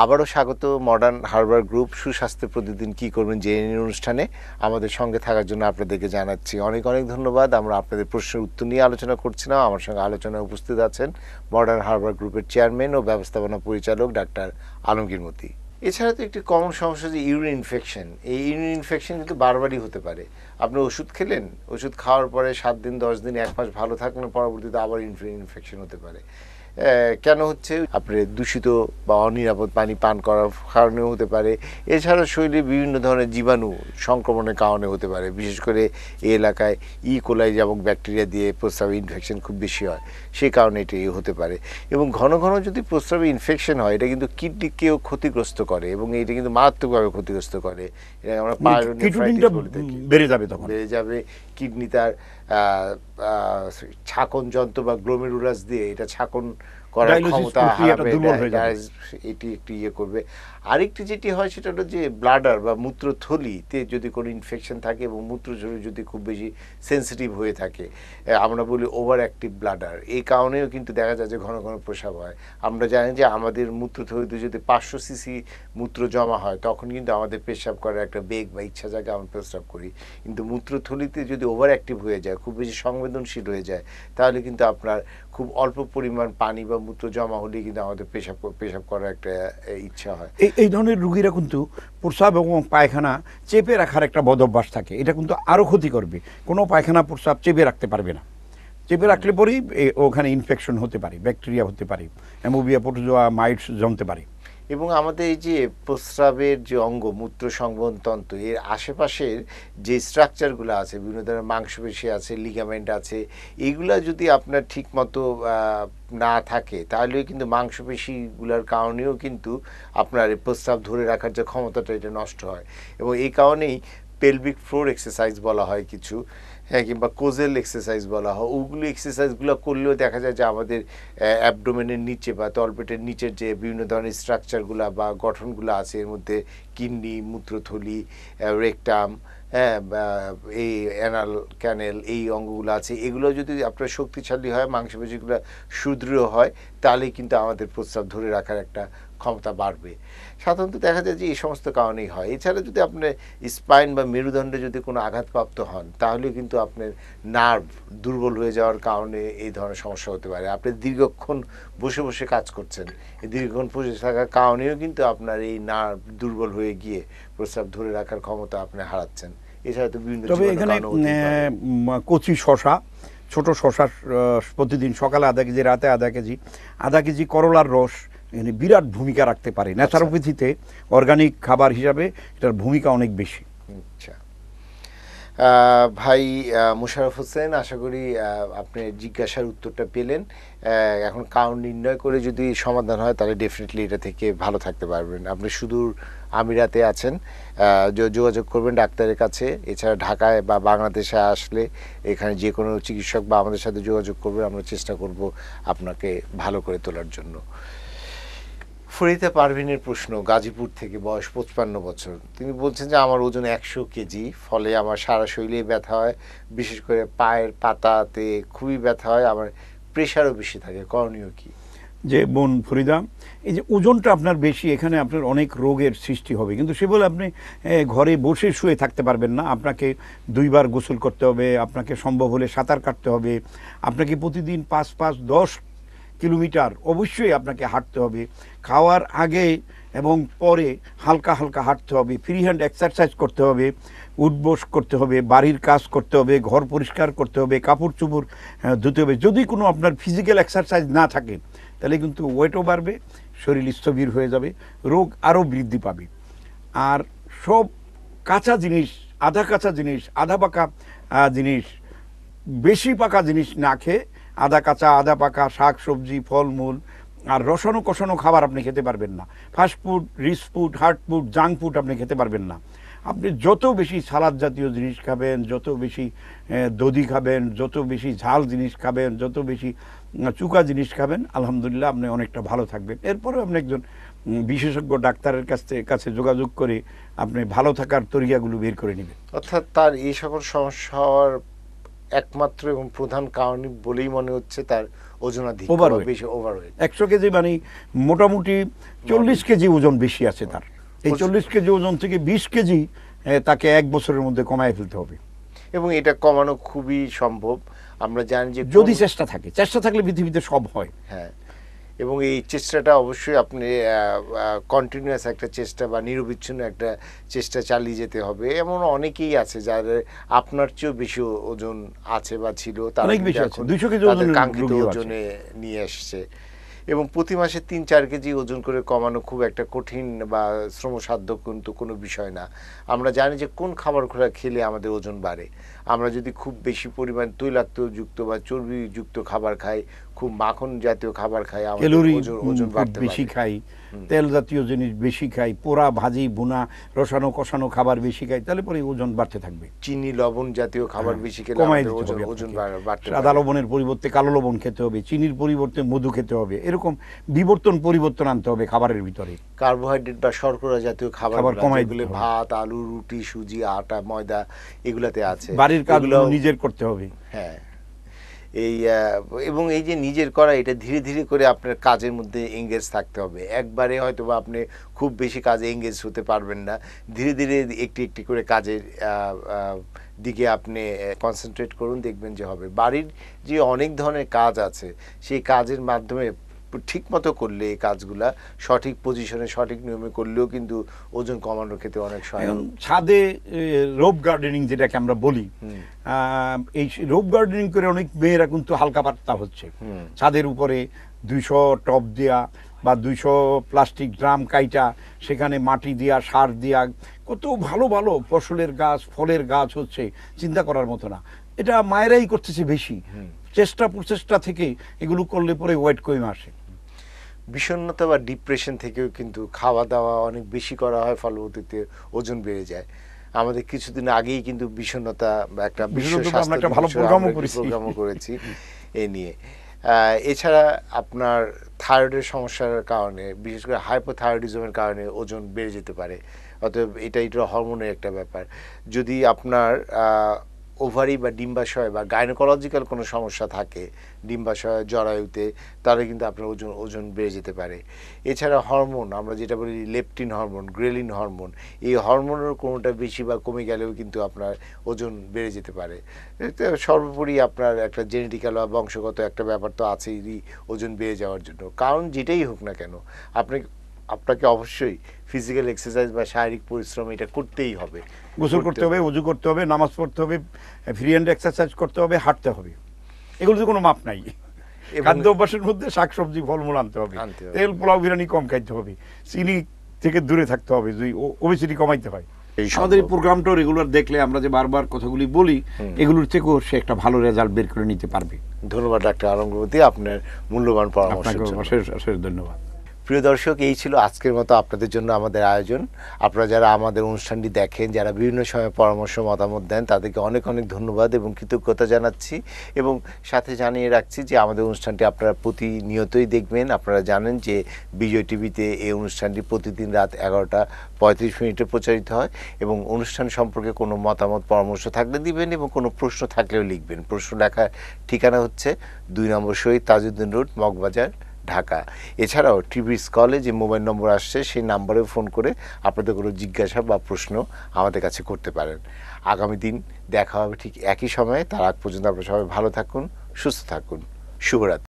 আবারও স্বাগত modern Harbour group সুস্বাস্থ্য প্রতিদিন কি করবেন যে অনুষ্ঠানে আমাদের সঙ্গে থাকার জন্য আপনাদেরকে জানাচ্ছি। অনেক অনেক ধন্যবাদ। আমরা আপনাদের প্রশ্নের উত্তর নিয়ে আলোচনা করছিলাম আমার সঙ্গে আলোচনায় উপস্থিত আছেন মডার্ন হারবার গ্রুপের চেয়ারম্যান ও ব্যবস্থাপনা পরিচালক ডাক্তার আলমগীর মতি এছাড়া তো একটি কমন সমস্যা যে ইউরিন ইনফেকশন। এই ইউরিন ইনফেকশন কিন্তু বারবারই হতে পারে। আপনি ওষুধ খেলেন, ওষুধ খাওয়ার পরে সাত দিন, দশ দিন, এক মাস ভালো থাকলেন পরবর্তীতে আবার ইনফেকশন হতে পারে। কেন হচ্ছে? আপনি দূষিত বা অনিরাপদ পানি পান করার কারণেও হতে পারে। এছাড়া শরীরে বিভিন্ন ধরনের জীবাণু সংক্রমণের কারণে হতে পারে। বিশেষ করে এই এলাকায় ই কোলাই যেমন ব্যাকটেরিয়া দিয়ে প্রস্রাবে ইনফেকশন খুব বেশি হয়। সেই কারণে এটি হতে পারে। এবং ঘন ঘন যদি প্রস্রাবে ইনফেকশন হয় এটা কিন্তু কিডনিকেও ক্ষতিগ্রস্ত করে এবং এটা কিন্তু মারাত্মকভাবে ক্ষতিগ্রস্ত করে। এটা আমরা থাকি। বেড়ে যাবে তখন। বেড়ে যাবে। কিডনি তার ছাকন যন্ত্র বা গ্লোমেরুলাস দিয়ে এটা ছাকন করার ক্ষমতা হারাবে এটি একটু ইয়ে করবে। আরেকটি যেটি হয় সেটা হলো যে ব্লাডার বা মূত্রথলিতে যদি কোনো ইনফেকশন থাকে এবং যদি খুব বেশি সেন্সিটিভ হয়ে থাকে আমরা বলি ওভার অ্যাক্টিভ ব্লাডার এই কারণেও কিন্তু দেখা যায় যে ঘন ঘন প্রসাব হয়। আমরা জানি যে আমাদের মূত্রথলিতে যদি পাঁচশো সিসি মূত্র জমা হয় তখন কিন্তু আমাদের পেশাব করার একটা বেগ বা ইচ্ছা জায়গা আমরা প্রস্রাব করি। কিন্তু মূত্রথলিতে যদি ওভার অ্যাক্টিভ হয়ে যায় খুব বেশি সংবেদনশীল হয়ে যায় তাহলে কিন্তু আপনার খুব অল্প পরিমাণ পানি বা মূত্র জমা হলে কিন্তু আমাদের পেশাব পেশাব করার একটা ইচ্ছা হয়। এই ধরনের রুগীরা কিন্তু প্রস্রাব এবং পায়খানা চেপে রাখার একটা বদ অভ্যাস থাকে। এটা কিন্তু আরও ক্ষতি করবে। কোনো পায়খানা প্রস্রাব চেপে রাখতে পারবে না। চেপে রাখলে পরেই ওখানে ইনফেকশন হতে পারে ব্যাকটেরিয়া হতে পারে অ্যামোবিয়া পোটোজোয়া মাইটস জমতে পারে। এবং আমাদের এই যে প্রস্রাবের যে অঙ্গ, মূত্র সংবহন তন্ত্র, এর আশেপাশের যে স্ট্রাকচারগুলো আছে, বিভিন্ন ধরনের মাংসপেশি আছে, লিগামেন্ট আছে এইগুলা যদি আপনার ঠিক মতো না থাকে, তাহলে কিন্তু মাংসপেশিগুলোর কারণেও কিন্তু আপনার প্রস্রাব ধরে রাখার যে ক্ষমতাটা, এটা নষ্ট হয়। এবং এই কারণেই পেলভিক ফ্লোর এক্সারসাইজ বলা হয় কিছু। হ্যাঁ কিংবা কোজেল এক্সারসাইজ বলা হয়। ওগুলো এক্সারসাইজগুলো করলেও দেখা যায় যে আমাদের অ্যাবডোমেনের নিচে বা তলপেটের নিচের যে বিভিন্ন ধরনের স্ট্রাকচারগুলো বা গঠনগুলো আছে, এর মধ্যে কিডনি, মূত্রথলি রেকটাম হ্যাঁ এই অ্যানাল ক্যানেল এই অঙ্গগুলো আছে। এগুলো যদি আপনার শক্তিশালী হয়, মাংসপেশিগুলো সুদৃঢ় হয় তাহলে কিন্তু আমাদের প্রস্রাব ধরে রাখার একটা ক্ষমতা বাড়বে। সাধারণত দেখা যায় যে এই সমস্ত কারণেই হয়। এছাড়া যদি আপনার স্পাইন বা মেরুদণ্ডে যদি কোনো আঘাতপ্রাপ্ত হন তাহলে কিন্তু আপনার নার্ভ দুর্বল হয়ে যাওয়ার কারণে এই ধরনের সমস্যা হতে পারে। আপনি দীর্ঘক্ষণ বসে বসে কাজ করছেন এই দীর্ঘক্ষণ বসে থাকার কারণেও কিন্তু আপনার এই নার্ভ দুর্বল হয়ে গিয়ে প্রস্রাব ধরে রাখার ক্ষমতা আপনি হারাচ্ছেন। এছাড়া তো বিভিন্ন তবে এখানে কচি শশা ছোট শশা প্রতিদিন সকালে আধা কেজি রাতে আধা কেজি আধা কেজি করলার রস বিরাট ভূমিকা রাখতে পারে। ন্যাচারোপ্যাথিতে অর্গানিক খাবার হিসাবে এটার ভূমিকা অনেক বেশি। আচ্ছা। ভাই মুশারফ হোসেন আশা করি আপনি জিজ্ঞাসার উত্তরটা পেলেন। এখন কারণ নির্ণয় করে যদি সমাধান হয় তাহলে ডেফিনেটলি এটা থেকে ভালো থাকতে পারবেন। আপনি সুদূর আমিরাতে আছেন। যোগাযোগ করবেন ডাক্তারের কাছে। এছাড়া ঢাকায় বা বাংলাদেশে আসলে এখানে যে কোনো চিকিৎসক বা আমাদের সাথে যোগাযোগ করবেন আমরা চেষ্টা করব আপনাকে ভালো করে তোলার জন্য। ফরিদা পারভিনের প্রশ্ন, গাজীপুর থেকে বয়স পঁচপান্ন বছর। তিনি বলছেন যে, আমার ওজন একশো কেজি, ফলে আমার সারা শরীরে ব্যথা হয়। বিশেষ করে পায়ের পাতাতে খুবই ব্যথা হয়, আমার প্রেশারও বেশি থাকে। করণীয় কি? যে বোন ফরিদা, এই যে ওজনটা আপনার বেশি, এখানে আপনার অনেক রোগের সৃষ্টি হবে। কিন্তু সে বলে, আপনি ঘরে বসে শুয়ে থাকতে পারবেন না। আপনাকে দুইবার গোসল করতে হবে, আপনাকে সম্ভব হলে সাঁতার কাটতে হবে। আপনাকে প্রতিদিন পাঁচ পাঁচ, দশ কিলোমিটার অবশ্যই আপনাকে হাঁটতে হবে। খাওয়ার আগে এবং পরে হালকা হালকা হাঁটতে হবে ফ্রি হ্যান্ড এক্সারসাইজ করতে হবে, উঠবোস করতে হবে, বাড়ির কাজ করতে হবে, ঘর পরিষ্কার করতে হবে, কাপড় চোপড় ধুতে হবে। যদি কোনো আপনার ফিজিক্যাল এক্সারসাইজ না থাকে, তাহলে কিন্তু ওয়েটও বাড়বে, শরীর স্থবির হয়ে যাবে, রোগ আরও বৃদ্ধি পাবে। আর সব কাঁচা জিনিস, আধা কাঁচা জিনিস, আধা পাকা জিনিস বেশি পাকা জিনিস না খেয়ে আদা কাঁচা, আদা পাকা, শাক, সবজি, ফলমূল আর রসানো কষানো খাবার আপনি খেতে পারবেন না। Fast food rich food hard food junk food আপনি খেতে পারবেন না। আপনি যত বেশি সালাদ জাতীয় জিনিস খাবেন, যত বেশি দধি খাবেন, যত বেশি ঝাল জিনিস খাবেন, যত বেশি চুকা জিনিস খাবেন, আলহামদুলিল্লাহ আপনি অনেকটা ভালো থাকবেন। এরপরে আপনি একজন বিশেষজ্ঞ ডাক্তারের কাছ থেকে, কাছে যোগাযোগ করে আপনি ভালো থাকার তরিয়াগুলো বের করে নেবেন। অর্থাৎ তার এই সকল সমস্যা হওয়ার একমাত্র এবং প্রধান কারণ বলেই মনে হচ্ছে তার ওজনাধিক. বেশি ওভারওয়েট একশো কেজি মানে মোটামুটি চল্লিশ কেজি ওজন বেশি আছে তার। এই চল্লিশ কেজি ওজন থেকে বিশ কেজি তাকে এক বছরের মধ্যে কমায় ফেলতে হবে। এবং এটা কমানো খুবই সম্ভব। আমরা জানি যে যদি চেষ্টা থাকে চেষ্টা থাকলে পৃথিবীতে সব হয়। হ্যাঁ। এবং এই চেষ্টাটা অবশ্যই আপনি কন্টিনিউয়াস একটা চেষ্টা বা নিরবিচ্ছিন্ন একটা চেষ্টা চালিয়ে যেতে হবে। এমন অনেকেই আছে যাদের আপনার চেয়েও বেশি ওজন আছে বা ছিল তারা অনেক কিন্তু বেশি আছে। এখন 200 কেজি তাদের কাঙ্ক্ষিত ওজনে নিয়ে আসছে এবং প্রতি মাসে তিন চার কেজি ওজন করে কমানো খুব একটা কঠিন বা শ্রমসাধ্য কিন্তু কোনো বিষয় না। আমরা জানি যে কোন খাবার খোরা খেলে আমাদের ওজন বাড়ে। আমরা যদি খুব বেশি পরিমাণ তৈলাক্তযুক্ত বা চর্বিযুক্ত খাবার খাই খুব মাখন জাতীয় খাবার খাই ক্যালোরি বেশি খাই। তেল জাতীয় জিনিস বেশি খাই পোড়া ভাজি ভুনা রসানো কষানো খাবার বেশি খাই তাহলে পরে ওজন বাড়তে থাকবে। চিনি লবণ জাতীয় খাবার বেশি খেলে হ্যাঁ, কমাই ওজন বাড়তে সাদা লবণের পরিবর্তে কালো লবণ খেতে হবে চিনির পরিবর্তে মধু খেতে হবে এরকম বিবর্তন পরিবর্তন আনতে হবে খাবারের ভিতরে। কার্বোহাইড্রেট বা শর্করা জাতীয় খাবার খাবার কমাই দিলে ভাত আলু রুটি সুজি আটা ময়দা এগুলাতে আছে। বাড়ির কাজগুলো নিজের করতে হবে। হ্যাঁ। এই এবং এই যে নিজের করা, এটা ধীরে ধীরে করে আপনার কাজের মধ্যে এঙ্গেজ থাকতে হবে। একবারে হয়তো বা আপনি খুব বেশি কাজে এঙ্গেজ হতে পারবেন না। ধীরে ধীরে একটি একটি করে কাজের দিকে আপনি কনসেন্ট্রেট করুন, দেখবেন যে হবে। বাড়ির যে অনেক ধরনের কাজ আছে, সেই কাজের মাধ্যমে ঠিক মতো করলে এই কাজগুলা সঠিক পজিশনে সঠিক নিয়মে করলেও কিন্তু ওজন কমানোর ক্ষেত্রে অনেক সহায়ক। ছাদে রোপ গার্ডেনিং যেটাকে আমরা বলি এই রোপ গার্ডেনিং করে অনেক মেয়েরা কিন্তু হালকা পাত্তা হচ্ছে। ছাদের উপরে দুইশো টব দেয়া বা দুইশো প্লাস্টিক ড্রাম কাইটা সেখানে মাটি দিয়া সার দিয়া কত ভালো ভালো ফসলের গাছ ফলের গাছ হচ্ছে চিন্তা করার মতো না। এটা মায়েরাই করতেছে বেশি। চেষ্টা প্রচেষ্টা থেকে এগুলো করলে পরে ওয়েট কমে আসে। বিষণ্ণতা বা ডিপ্রেশন থেকেও কিন্তু খাওয়া দাওয়া অনেক বেশি করা হয় ফলবতিতে ওজন বেড়ে যায়। আমাদের কিছুদিন আগেই কিন্তু বিষণ্ণতা বা একটা বিশ্ব বিষণ্ণতা স্বাস্থ্য ভালো প্রোগ্রামও করেছি। এ নিয়ে। এছাড়া আপনার থাইরয়েডের সমস্যার কারণে বিশেষ করে হাইপোথাইরয়েডিজমের কারণে ওজন বেড়ে যেতে পারে। অতএব এটা এটা হরমোনের একটা ব্যাপার। যদি আপনার ওভারি বা ডিম্বাশয় বা গাইনোকোলজিক্যাল কোনো সমস্যা থাকে, ডিম্বাশয়, জরায়ুতে, তাহলে কিন্তু আপনার ওজন ওজন বেড়ে যেতে পারে। এছাড়া হরমোন, আমরা যেটা বলি লেপটিন হরমোন, গ্রেলিন হরমোন, এই হরমোনের কোনোটা বেশি বা কমে গেলেও কিন্তু আপনার ওজন বেড়ে যেতে পারে। সর্বোপরি আপনার একটা জেনেটিক্যাল বা বংশগত একটা ব্যাপার তো আছেই ওজন বেড়ে যাওয়ার জন্য। কারণ যেটাই হোক না কেন আপনি আপনাকে অবশ্যই ফিজিক্যাল এক্সারসাইজ বা শারীরিক পরিশ্রম এটা করতেই হবে। গোসল করতে হবে উজু করতে হবে নামাজ পড়তে হবে ফ্রি হ্যান্ড এক্সারসাইজ করতে হবে হাঁটতে হবে। এগুলোতে কোনো মাপ নাই। খাদ্য অভ্যাসের মধ্যে শাকসবজি ফলমূল আনতে হবে। তেল পোলাও বিরিয়ানি কম খাইতে হবে। চিনি থেকে দূরে থাকতে হবে যদি ওবেসিটি কমাইতে হয়। এই আমাদের এই। প্রোগ্রামটা রেগুলার দেখলে আমরা যে বারবার কথাগুলি বলি এগুলোর থেকেও সে একটা ভালো রেজাল্ট বের করে নিতে পারবে। ধন্যবাদ ডাক্তার আলমগ্রবতী আপনার মূল্যবান অশেষ ধন্যবাদ। প্রিয় দর্শক, এই ছিল আজকের মতো আপনাদের জন্য আমাদের আয়োজন। আপনারা যারা আমাদের অনুষ্ঠানটি দেখেন, যারা বিভিন্ন সময় পরামর্শ, মতামত দেন, তাদেরকে অনেক অনেক ধন্যবাদ এবং কৃতজ্ঞতা জানাচ্ছি এবং সাথে জানিয়ে রাখছি যে আমাদের অনুষ্ঠানটি আপনারা প্রতিনিয়তই দেখবেন। আপনারা জানেন যে বিজয় টিভিতে এই অনুষ্ঠানটি প্রতিদিন রাত এগারোটা পঁয়ত্রিশ মিনিটে প্রচারিত হয় এবং অনুষ্ঠান সম্পর্কে কোনো মতামত, পরামর্শ থাকলে দিবেন এবং কোনো প্রশ্ন থাকলেও লিখবেন। প্রশ্ন লেখার ঠিকানা হচ্ছে দুই নম্বর শহীদ তাজউদ্দিন রোড, মগবাজার। ঢাকা। এছাড়াও টিভি স্কলে যে মোবাইল নম্বর আসছে, সেই নাম্বারেও ফোন করে আপনাদের কোনো জিজ্ঞাসা বা প্রশ্ন আমাদের কাছে করতে পারেন। আগামী দিন দেখা হবে ঠিক একই সময়ে। তার আগ পর্যন্ত আপনারা সবাই ভালো থাকুন, সুস্থ থাকুন। শুভরাত্রি।